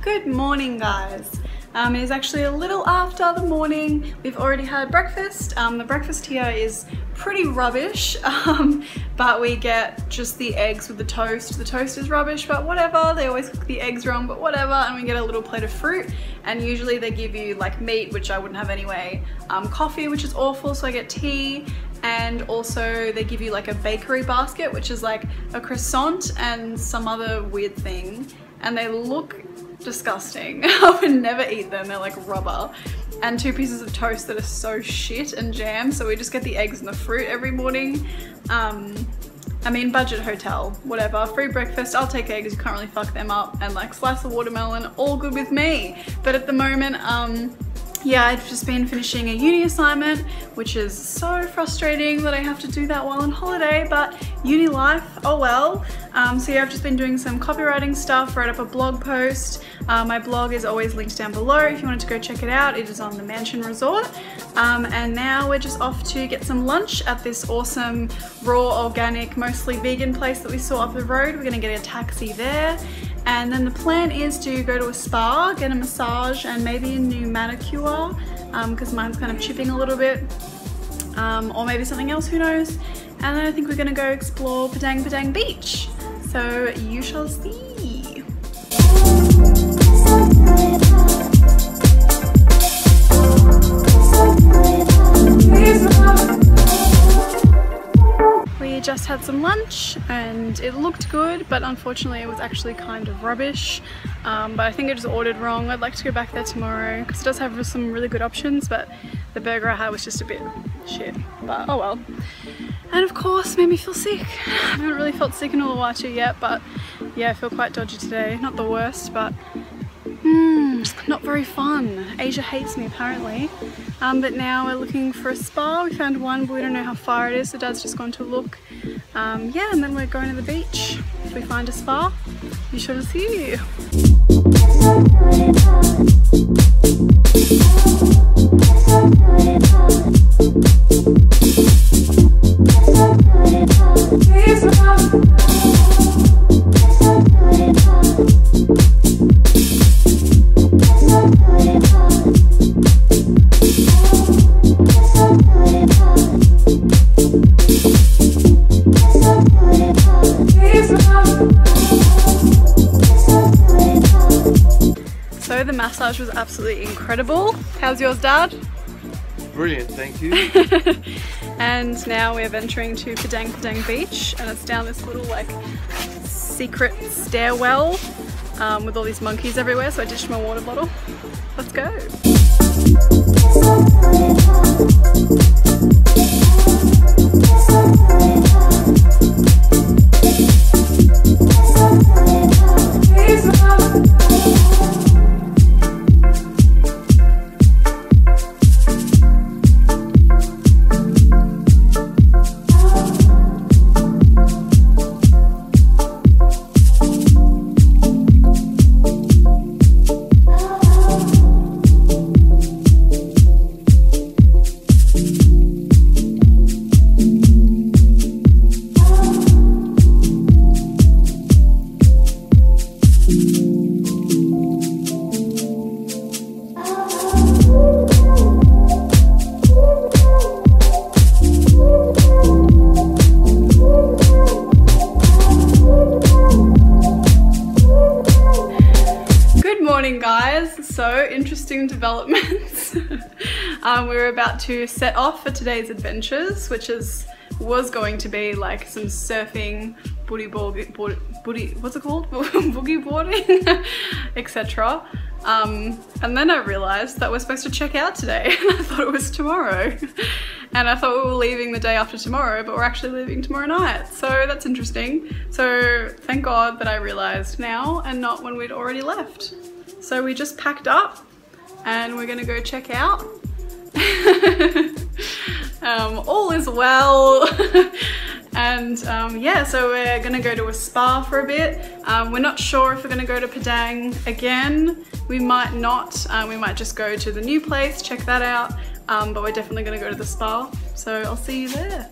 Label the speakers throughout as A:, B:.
A: Good morning guys. Um, it is actually a little after the morning. We've already had breakfast. Um, the breakfast here is pretty rubbish, um, but we get just the eggs with the toast. The toast is rubbish, but whatever. They always cook the eggs wrong, but whatever. And we get a little plate of fruit. And usually they give you like meat, which I wouldn't have anyway. Um, coffee, which is awful, so I get tea and also they give you like a bakery basket which is like a croissant and some other weird thing and they look disgusting. I would never eat them, they're like rubber. And two pieces of toast that are so shit and jam, so we just get the eggs and the fruit every morning. Um, I mean, budget hotel, whatever, free breakfast, I'll take eggs, you can't really fuck them up, and like slice of watermelon, all good with me. But at the moment, um, yeah, I've just been finishing a uni assignment, which is so frustrating that I have to do that while on holiday, but uni life, oh well. Um, so yeah, I've just been doing some copywriting stuff, wrote up a blog post. Uh, my blog is always linked down below if you wanted to go check it out. It is on the Mansion Resort. Um, and now we're just off to get some lunch at this awesome, raw, organic, mostly vegan place that we saw up the road. We're gonna get a taxi there and then the plan is to go to a spa, get a massage and maybe a new manicure because um, mine's kind of chipping a little bit. Um, or maybe something else, who knows. And then I think we're gonna go explore Padang Padang Beach. So you shall see. Some lunch and it looked good but unfortunately it was actually kind of rubbish um, but I think I just ordered wrong. I'd like to go back there tomorrow because it does have some really good options but the burger I had was just a bit shit but oh well. And of course made me feel sick. I haven't really felt sick in Uluwatu yet but yeah I feel quite dodgy today. Not the worst but Hmm, not very fun. Asia hates me apparently. Um, but now we're looking for a spa. We found one, but we don't know how far it is, so Dad's just gone to look. Um, yeah, and then we're going to the beach. If we find a spa, sure to see you. Massage was absolutely incredible. How's yours, Dad?
B: Brilliant, thank you.
A: and now we're venturing to Padang Padang Beach and it's down this little like secret stairwell um, with all these monkeys everywhere so I ditched my water bottle. Let's go. Developments. um, we were about to set off for today's adventures, which is was going to be like some surfing, booty board, booty, what's it called? Boogie boarding, etc. Um, and then I realized that we're supposed to check out today. And I thought it was tomorrow. and I thought we were leaving the day after tomorrow, but we're actually leaving tomorrow night. So that's interesting. So thank God that I realized now and not when we'd already left. So we just packed up and we're gonna go check out. um, all is well. and um, yeah, so we're gonna go to a spa for a bit. Um, we're not sure if we're gonna go to Padang again. We might not, um, we might just go to the new place, check that out. Um, but we're definitely gonna go to the spa. So I'll see you there.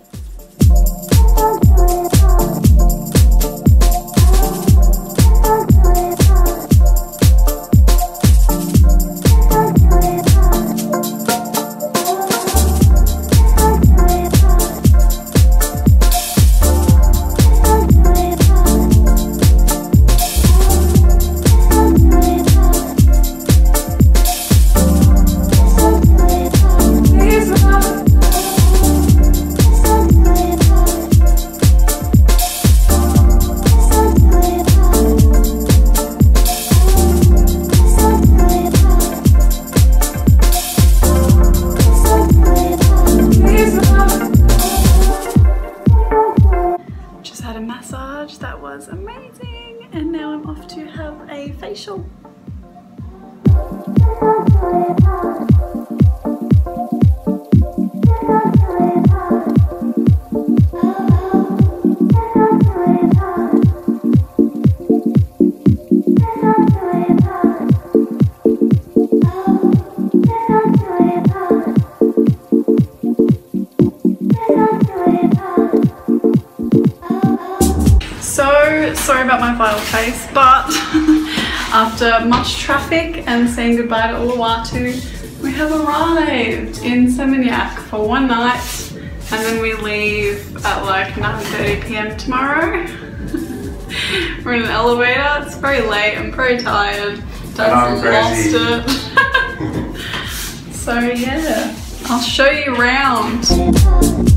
A: So sorry about my vital face, but after much traffic and saying goodbye to Uluwatu, we have arrived in Seminyak for one night and then we leave at like 9.30pm tomorrow. We're in an elevator, it's very late, I'm very tired. Dad's lost it. so yeah, I'll show you around.